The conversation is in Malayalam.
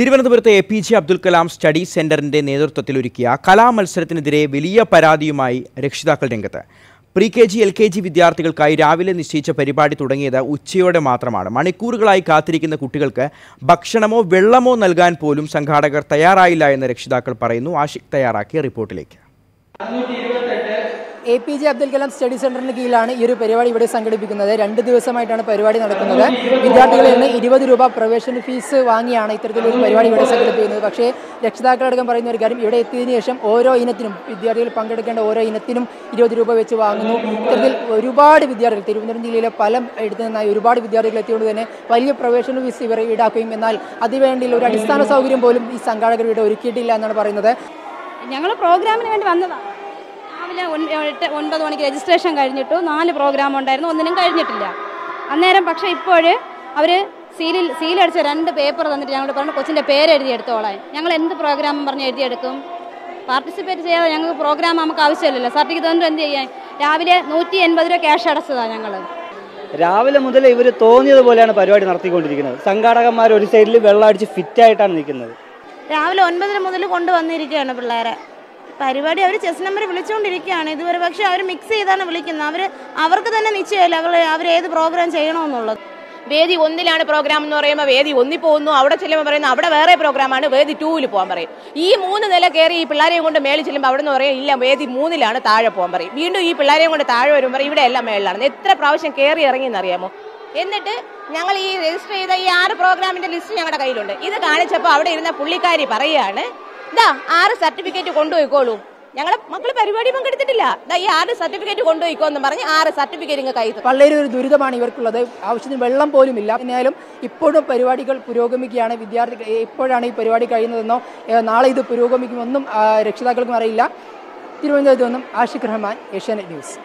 തിരുവനന്തപുരത്തെ A P J Abdul Kalam study സെന്ററിന്റെ നേതൃത്വത്തിൽ ഒരുക്കിയ കലാമത്സരത്തിനെതിരെ വലിയ പരാതിയുമായി രക്ഷിതാക്കൾ രംഗത്ത്. Pre K G L K G വിദ്യാർത്ഥികൾക്കായി രാവിലെ നിശ്ചയിച്ച പരിപാടി തുടങ്ങിയത് ഉച്ചയോടെ മാത്രമാണ്. മണിക്കൂറുകളായി കാത്തിരിക്കുന്ന കുട്ടികൾക്ക് ഭക്ഷണമോ വെള്ളമോ നൽകാൻ പോലും സംഘാടകർ തയ്യാറായില്ല എന്ന് രക്ഷിതാക്കൾ പറയുന്നു. ആഷിഖ് തയ്യാറാക്കിയ റിപ്പോർട്ടിലേക്ക്. A P J Abdul Kalam study സെന്ററിന് കീഴിലാണ് ഈ ഒരു പരിപാടി ഇവിടെ സംഘടിപ്പിക്കുന്നത്. രണ്ട് ദിവസമായിട്ടാണ് പരിപാടി നടക്കുന്നത്. വിദ്യാർത്ഥികളിൽ നിന്ന് ഇരുപത് രൂപ പ്രവേശന ഫീസ് വാങ്ങിയാണ് ഇത്തരത്തിലൊരു പരിപാടി ഇവിടെ സംഘടിപ്പിക്കുന്നത്. പക്ഷേ രക്ഷിതാക്കളടക്കം പറയുന്ന ഒരു കാര്യം ഇവിടെ എത്തിയതിനു ശേഷം ഓരോ ഇനത്തിനും വിദ്യാർത്ഥികൾ പങ്കെടുക്കേണ്ട ഓരോ ഇനത്തിനും ഇരുപത് രൂപ വെച്ച് വാങ്ങുന്നു. ഇത്തരത്തിൽ ഒരുപാട് വിദ്യാർത്ഥികൾ തിരുവനന്തപുരം ജില്ലയിലെ പല ഇടത്തു നിന്നായി ഒരുപാട് വിദ്യാർത്ഥികൾ എത്തിയതുകൊണ്ട് തന്നെ വലിയ പ്രവേശന ഫീസ് ഇവർ ഈടാക്കുകയും എന്നാൽ അതിവേണ്ടിയുള്ള ഒരു അടിസ്ഥാന സൗകര്യം പോലും ഈ സംഘാടകർ ഇവിടെ ഒരുക്കിയിട്ടില്ല എന്നാണ് പറയുന്നത്. ഞങ്ങൾ പ്രോഗ്രാമിന് വേണ്ടി വന്നതാണ്. രാവിലെ ഒൻ- എട്ട് ഒൻപത് മണിക്ക് രജിസ്ട്രേഷൻ കഴിഞ്ഞിട്ടു നാല് പ്രോഗ്രാം ഉണ്ടായിരുന്നു. ഒന്നിനും കഴിഞ്ഞിട്ടില്ല. അന്നേരം പക്ഷേ ഇപ്പോൾ അവർ സീലിൽ സീലടിച്ച രണ്ട് പേപ്പർ തന്നിട്ട് ഞങ്ങൾ പറഞ്ഞു കൊച്ചിന്റെ പേര് എഴുതി എടുത്തോളാൻ ഞങ്ങൾ എന്ത് പ്രോഗ്രാം പറഞ്ഞ് എഴുതിയെടുക്കും? പാർട്ടിസിപ്പേറ്റ് ചെയ്യാതെ ഞങ്ങൾക്ക് പ്രോഗ്രാം നമുക്ക് ആവശ്യമില്ലല്ലോ. സർട്ടിഫിക്കറ്റ് തന്നിട്ട് എന്ത് ചെയ്യാൻ? രാവിലെ നൂറ്റി എൺപത് രൂപ ക്യാഷ് അടച്ചതാണ് ഞങ്ങൾ രാവിലെ മുതൽ ഇവർ തോന്നിയതുപോലെയാണ് പരിപാടി നടത്തിക്കൊണ്ടിരിക്കുന്നത്. സംഘാടകന്മാർ ഒരു സൈഡിൽ വെള്ളം അടിച്ച് ഫിറ്റായിട്ടാണ് നിൽക്കുന്നത്. രാവിലെ ഒൻപതര മുതൽ കൊണ്ടുവന്നിരിക്കുകയാണ് പിള്ളേരെ. പരിപാടി അവർ ചെസ് നമ്പർ വിളിച്ചുകൊണ്ടിരിക്കുകയാണ് ഇതുവരെ പക്ഷേ അവർ മിക്സ് ചെയ്താണ് വിളിക്കുന്നത്. അവർ അവർക്ക് തന്നെ നിശ്ചയമല്ല അവർ അവർ ഏത് പ്രോഗ്രാം ചെയ്യണമെന്നുള്ളത്. വേദി ഒന്നിലാണ് പ്രോഗ്രാം എന്ന് പറയുമ്പോൾ വേദി ഒന്നിൽ പോകുന്നു അവിടെ ചെല്ലുമ്പോൾ പറയുന്നു അവിടെ വേറെ പ്രോഗ്രാമാണ് വേദി ടൂവിൽ പോകാൻ പറയും. ഈ മൂന്ന് നില കയറി ഈ പിള്ളേരെയും കൊണ്ട് മേളിൽ ചെല്ലുമ്പോൾ അവിടെ നിന്ന് പറയും ഇല്ല വേദി മൂന്നിലാണ് താഴെ പോകാൻ പറയും. വീണ്ടും ഈ പിള്ളേരെയും കൊണ്ട് താഴെ വരുമ്പോൾ ഇവിടെ എല്ലാം മേളിലാണ്. എത്ര പ്രാവശ്യം കയറി ഇറങ്ങി എന്നറിയാമോ? എന്നിട്ട് ഞങ്ങൾ ഈ രജിസ്റ്റർ ചെയ്ത ഈ ആറ് പ്രോഗ്രാമിന്റെ ലിസ്റ്റ് ഞങ്ങളുടെ കയ്യിലുണ്ട്. ഇത് കാണിച്ചപ്പോൾ അവിടെ ഇരുന്ന പുള്ളിക്കാരി പറയുകയാണ് ഇതാ ആറ് സർട്ടിഫിക്കറ്റ് കൊണ്ടുപോയിക്കോളൂ. ഞങ്ങളെ മക്കൾ പരിപാടി പങ്കെടുത്തിട്ടില്ല. ഈ ആറ് സർട്ടിഫിക്കറ്റ് കൊണ്ടുപോയിക്കോ എന്ന് പറഞ്ഞ് ആറ് സർട്ടിഫിക്കറ്റ് ഇങ്ങ് കൈ. വളരെ ഒരു ദുരിതമാണ് ഇവർക്കുള്ളത്. ആവശ്യത്തിന് വെള്ളം പോലും ഇല്ല. എന്നാലും ഇപ്പോഴും പരിപാടികൾ പുരോഗമിക്കുകയാണ്. വിദ്യാർത്ഥികൾ എപ്പോഴാണ് ഈ പരിപാടി കഴിയുന്നതെന്നോ നാളെ ഇത് പുരോഗമിക്കുമെന്നും രക്ഷിതാക്കൾക്കും അറിയില്ല. തിരുവനന്തപുരത്ത് നിന്നും ആഷിഖ് റഹ്മാൻ ഏഷ്യാനെറ്റ് ന്യൂസ്.